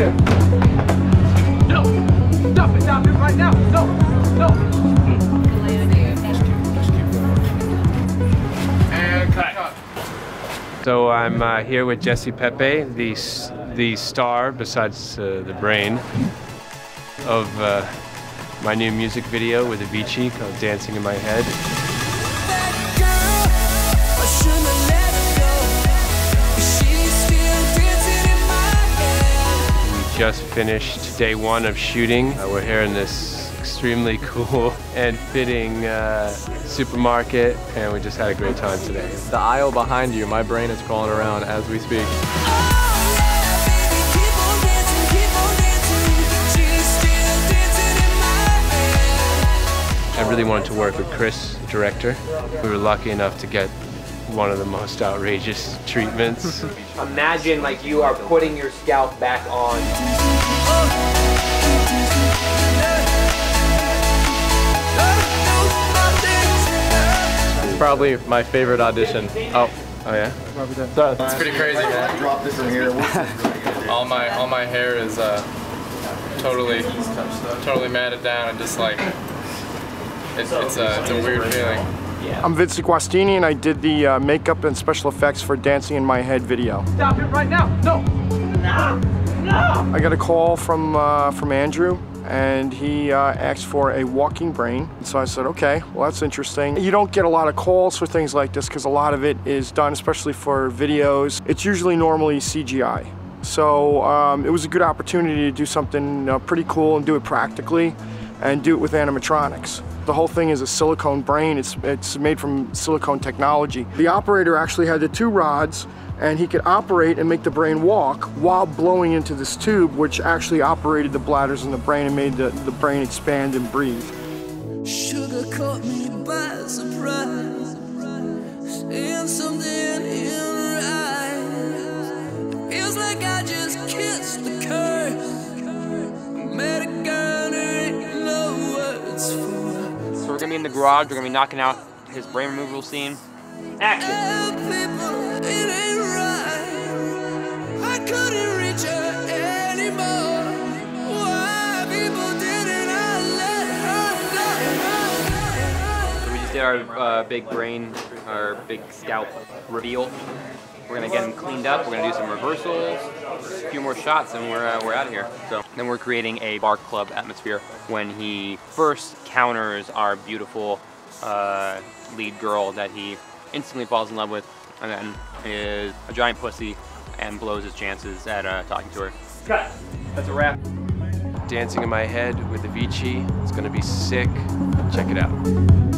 Action! No! Stop it! Stop it right now! No! No! And cut. So I'm uh, here with Jesse Pepe, the the star, besides uh, the brain, of uh, my new music video with Avicii called "Dancing in My Head." Just finished day one of shooting. Uh, we're here in this extremely cool and fitting uh, supermarket, and we just had a great time today. The aisle behind you, my brain is crawling around as we speak. I really wanted to work with Chris, the director. We were lucky enough to get one of the most outrageous treatments. Imagine like you are putting your scalp back on. It's probably my favorite audition. Oh, oh yeah? it's pretty crazy, man. Drop this in here. all my all my hair is uh, totally totally matted down and just like it's it's a it's a weird feeling. I'm Vince Guastini and I did the uh, makeup and special effects for Dancing in My Head video. Stop it right now! No! No! No! I got a call from uh, from Andrew and he uh, asked for a walking brain. So I said, okay, well that's interesting. You don't get a lot of calls for things like this because a lot of it is done, especially for videos. It's usually normally CGI. So um, it was a good opportunity to do something uh, pretty cool and do it practically and do it with animatronics. The whole thing is a silicone brain. It's, it's made from silicone technology. The operator actually had the two rods and he could operate and make the brain walk while blowing into this tube, which actually operated the bladders in the brain and made the, the brain expand and breathe. Sugar caught me by surprise. Something in her eyes. Feels like I just kissed we're gonna be in the garage. We're gonna be knocking out his brain removal scene. Action! Tell people it ain't right. I couldn't reach her anymore. Why people didn't I let her So we just did our uh, big brain, our big scalp reveal. We're gonna get him cleaned up. We're gonna do some reversals, a few more shots, and we're uh, we're out of here. So then we're creating a bar club atmosphere when he first counters our beautiful uh, lead girl that he instantly falls in love with, and then is a giant pussy and blows his chances at uh, talking to her. Cut. That's a wrap. Dancing in My Head with Avicii. It's gonna be sick. Check it out.